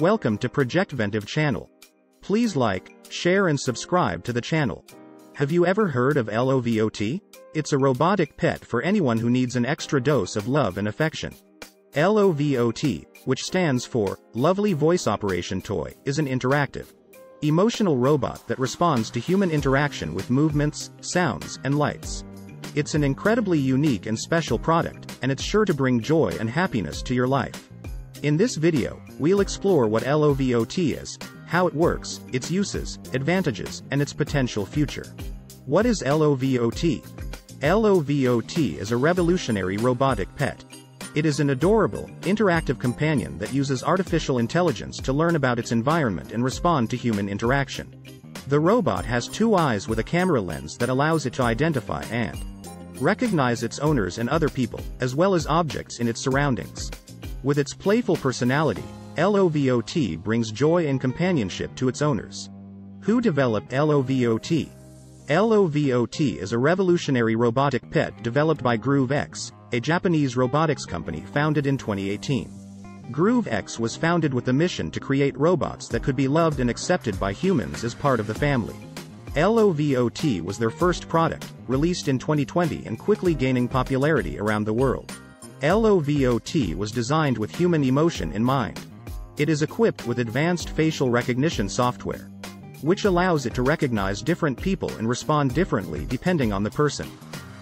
Welcome to Project Projectventive channel. Please like, share and subscribe to the channel. Have you ever heard of LOVOT? It's a robotic pet for anyone who needs an extra dose of love and affection. LOVOT, which stands for Lovely Voice Operation Toy, is an interactive, emotional robot that responds to human interaction with movements, sounds, and lights. It's an incredibly unique and special product, and it's sure to bring joy and happiness to your life. In this video, we'll explore what LOVOT is, how it works, its uses, advantages, and its potential future. What is LOVOT? LOVOT is a revolutionary robotic pet. It is an adorable, interactive companion that uses artificial intelligence to learn about its environment and respond to human interaction. The robot has two eyes with a camera lens that allows it to identify and recognize its owners and other people, as well as objects in its surroundings. With its playful personality, LOVOT brings joy and companionship to its owners. Who developed LOVOT? LOVOT is a revolutionary robotic pet developed by GrooveX, a Japanese robotics company founded in 2018. GrooveX was founded with the mission to create robots that could be loved and accepted by humans as part of the family. LOVOT was their first product, released in 2020 and quickly gaining popularity around the world. LOVOT was designed with human emotion in mind. It is equipped with advanced facial recognition software, which allows it to recognize different people and respond differently depending on the person.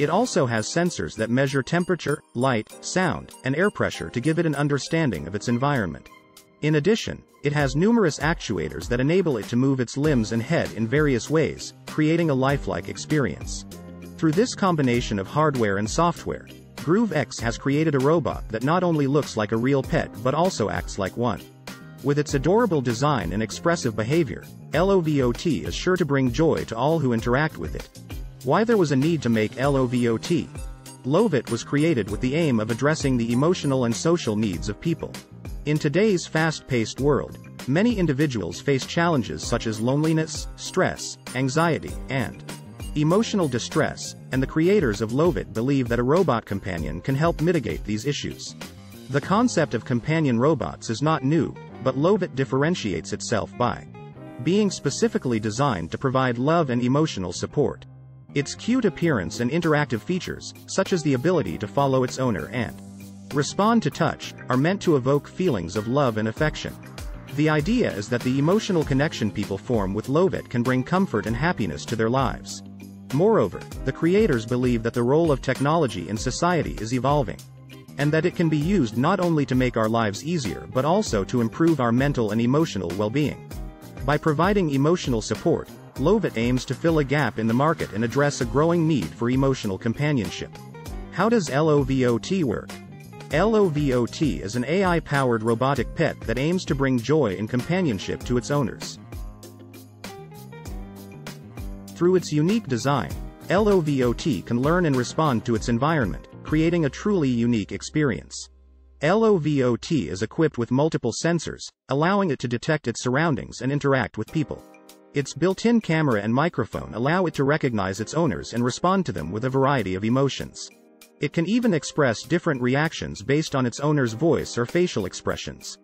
It also has sensors that measure temperature, light, sound, and air pressure to give it an understanding of its environment. In addition, it has numerous actuators that enable it to move its limbs and head in various ways, creating a lifelike experience. Through this combination of hardware and software, GrooveX has created a robot that not only looks like a real pet but also acts like one. With its adorable design and expressive behavior, LOVOT is sure to bring joy to all who interact with it. Why there was a need to make LOVOT? Lovit was created with the aim of addressing the emotional and social needs of people. In today's fast-paced world, many individuals face challenges such as loneliness, stress, anxiety, and emotional distress, and the creators of LOVOT believe that a robot companion can help mitigate these issues. The concept of companion robots is not new, but LOVOT differentiates itself by being specifically designed to provide love and emotional support. Its cute appearance and interactive features, such as the ability to follow its owner and respond to touch, are meant to evoke feelings of love and affection. The idea is that the emotional connection people form with LOVOT can bring comfort and happiness to their lives. Moreover, the creators believe that the role of technology in society is evolving. And that it can be used not only to make our lives easier but also to improve our mental and emotional well-being. By providing emotional support, LOVOT aims to fill a gap in the market and address a growing need for emotional companionship. How does LOVOT work? LOVOT is an AI-powered robotic pet that aims to bring joy and companionship to its owners. Through its unique design, LOVOT can learn and respond to its environment, creating a truly unique experience. LOVOT is equipped with multiple sensors, allowing it to detect its surroundings and interact with people. Its built-in camera and microphone allow it to recognize its owners and respond to them with a variety of emotions. It can even express different reactions based on its owner's voice or facial expressions.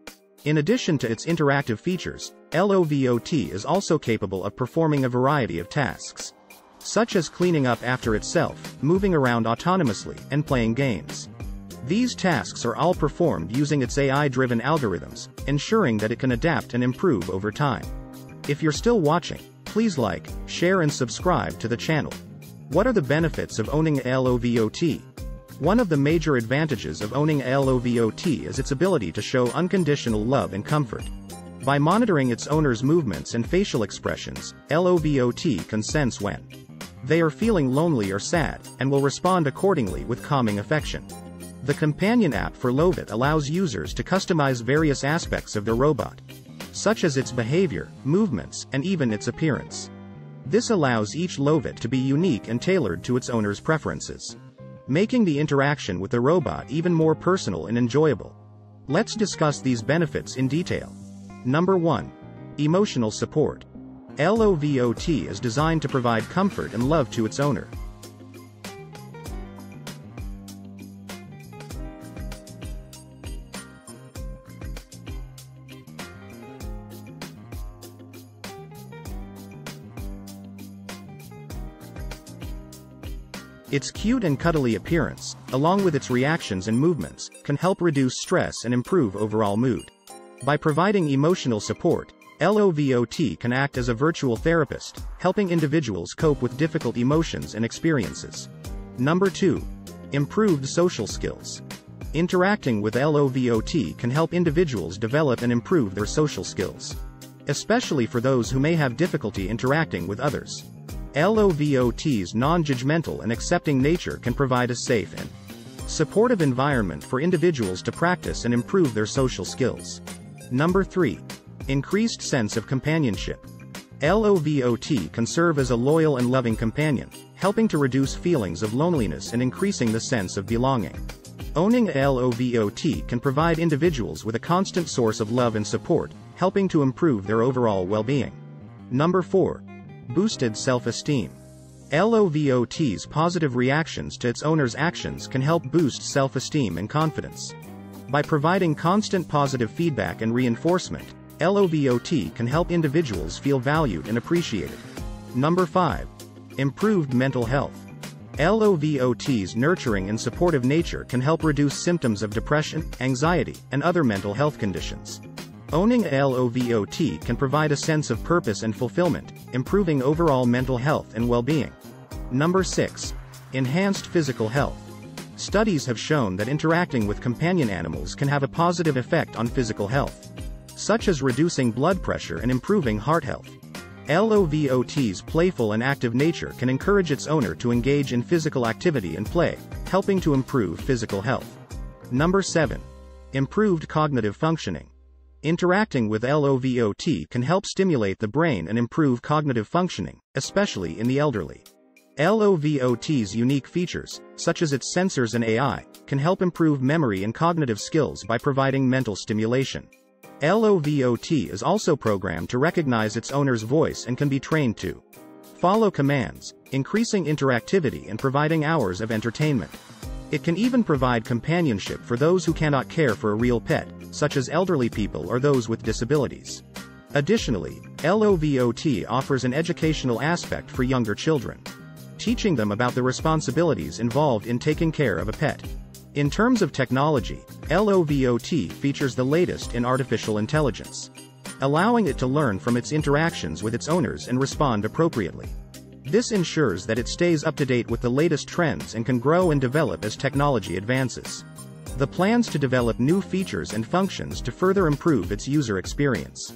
In addition to its interactive features, LOVOT is also capable of performing a variety of tasks, such as cleaning up after itself, moving around autonomously, and playing games. These tasks are all performed using its AI-driven algorithms, ensuring that it can adapt and improve over time. If you're still watching, please like, share and subscribe to the channel. What are the benefits of owning LOVOT? One of the major advantages of owning LOVOT is its ability to show unconditional love and comfort. By monitoring its owner's movements and facial expressions, LOVOT can sense when they are feeling lonely or sad, and will respond accordingly with calming affection. The companion app for LOVOT allows users to customize various aspects of their robot, such as its behavior, movements, and even its appearance. This allows each LOVOT to be unique and tailored to its owner's preferences making the interaction with the robot even more personal and enjoyable. Let's discuss these benefits in detail. Number 1. Emotional support. LOVOT is designed to provide comfort and love to its owner. Its cute and cuddly appearance, along with its reactions and movements, can help reduce stress and improve overall mood. By providing emotional support, LOVOT can act as a virtual therapist, helping individuals cope with difficult emotions and experiences. Number 2. Improved social skills. Interacting with LOVOT can help individuals develop and improve their social skills. Especially for those who may have difficulty interacting with others. LOVOT's non-judgmental and accepting nature can provide a safe and supportive environment for individuals to practice and improve their social skills. Number 3. Increased sense of companionship. LOVOT can serve as a loyal and loving companion, helping to reduce feelings of loneliness and increasing the sense of belonging. Owning a LOVOT can provide individuals with a constant source of love and support, helping to improve their overall well-being. Number 4. Boosted self-esteem. LOVOT's positive reactions to its owner's actions can help boost self-esteem and confidence. By providing constant positive feedback and reinforcement, LOVOT can help individuals feel valued and appreciated. Number 5. Improved mental health. LOVOT's nurturing and supportive nature can help reduce symptoms of depression, anxiety, and other mental health conditions. Owning a LOVOT can provide a sense of purpose and fulfillment, improving overall mental health and well-being. Number 6. Enhanced physical health. Studies have shown that interacting with companion animals can have a positive effect on physical health, such as reducing blood pressure and improving heart health. LOVOT's playful and active nature can encourage its owner to engage in physical activity and play, helping to improve physical health. Number 7. Improved cognitive functioning. Interacting with LOVOT can help stimulate the brain and improve cognitive functioning, especially in the elderly. LOVOT's unique features, such as its sensors and AI, can help improve memory and cognitive skills by providing mental stimulation. LOVOT is also programmed to recognize its owner's voice and can be trained to follow commands, increasing interactivity and providing hours of entertainment. It can even provide companionship for those who cannot care for a real pet, such as elderly people or those with disabilities. Additionally, LOVOT offers an educational aspect for younger children, teaching them about the responsibilities involved in taking care of a pet. In terms of technology, LOVOT features the latest in artificial intelligence, allowing it to learn from its interactions with its owners and respond appropriately. This ensures that it stays up to date with the latest trends and can grow and develop as technology advances. The plans to develop new features and functions to further improve its user experience.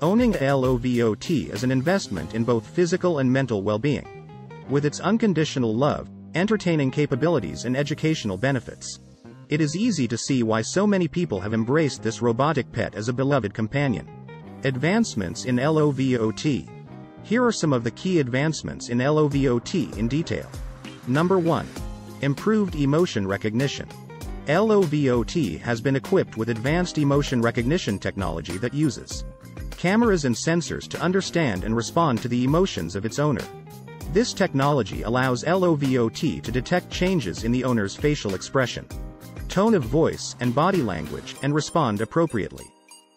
Owning LOVOT is an investment in both physical and mental well-being. With its unconditional love, entertaining capabilities and educational benefits. It is easy to see why so many people have embraced this robotic pet as a beloved companion. Advancements in LOVOT. Here are some of the key advancements in LOVOT in detail. Number 1. Improved emotion recognition. LOVOT has been equipped with advanced emotion recognition technology that uses cameras and sensors to understand and respond to the emotions of its owner. This technology allows LOVOT to detect changes in the owner's facial expression, tone of voice, and body language and respond appropriately.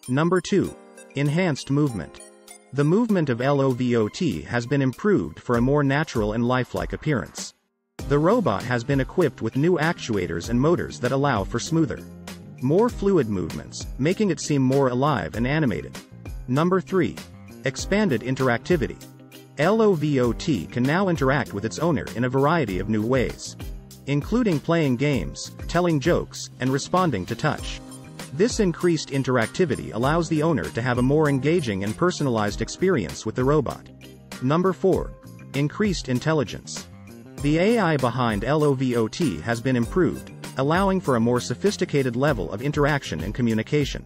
Number 2. Enhanced movement. The movement of LOVOT has been improved for a more natural and lifelike appearance. The robot has been equipped with new actuators and motors that allow for smoother, more fluid movements, making it seem more alive and animated. Number 3. Expanded interactivity. LOVOT can now interact with its owner in a variety of new ways, including playing games, telling jokes, and responding to touch. This increased interactivity allows the owner to have a more engaging and personalized experience with the robot. Number 4. Increased intelligence. The AI behind LOVOT has been improved, allowing for a more sophisticated level of interaction and communication.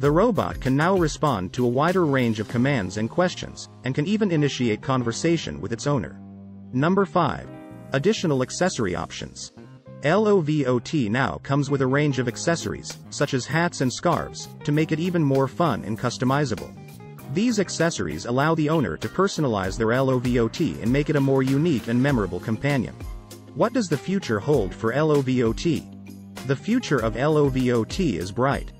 The robot can now respond to a wider range of commands and questions, and can even initiate conversation with its owner. Number 5. Additional accessory options. LOVOT now comes with a range of accessories, such as hats and scarves, to make it even more fun and customizable. These accessories allow the owner to personalize their LOVOT and make it a more unique and memorable companion. What does the future hold for LOVOT? The future of LOVOT is bright.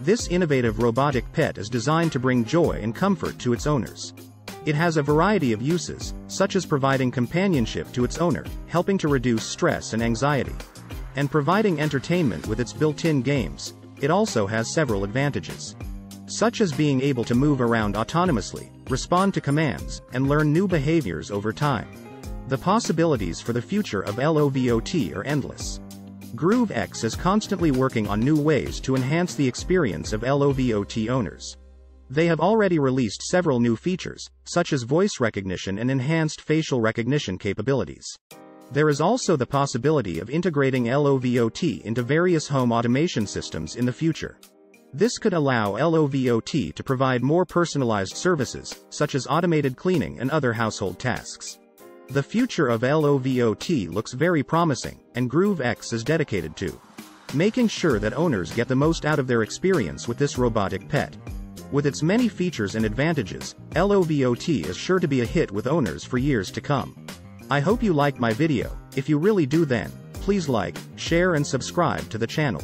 This innovative robotic pet is designed to bring joy and comfort to its owners. It has a variety of uses, such as providing companionship to its owner, helping to reduce stress and anxiety, and providing entertainment with its built-in games. It also has several advantages, such as being able to move around autonomously, respond to commands, and learn new behaviors over time. The possibilities for the future of LOVOT are endless. GrooveX is constantly working on new ways to enhance the experience of LOVOT owners. They have already released several new features, such as voice recognition and enhanced facial recognition capabilities. There is also the possibility of integrating LOVOT into various home automation systems in the future. This could allow LOVOT to provide more personalized services, such as automated cleaning and other household tasks. The future of LOVOT looks very promising, and GrooveX is dedicated to making sure that owners get the most out of their experience with this robotic pet. With its many features and advantages, LOVOT is sure to be a hit with owners for years to come. I hope you liked my video, if you really do then, please like, share and subscribe to the channel.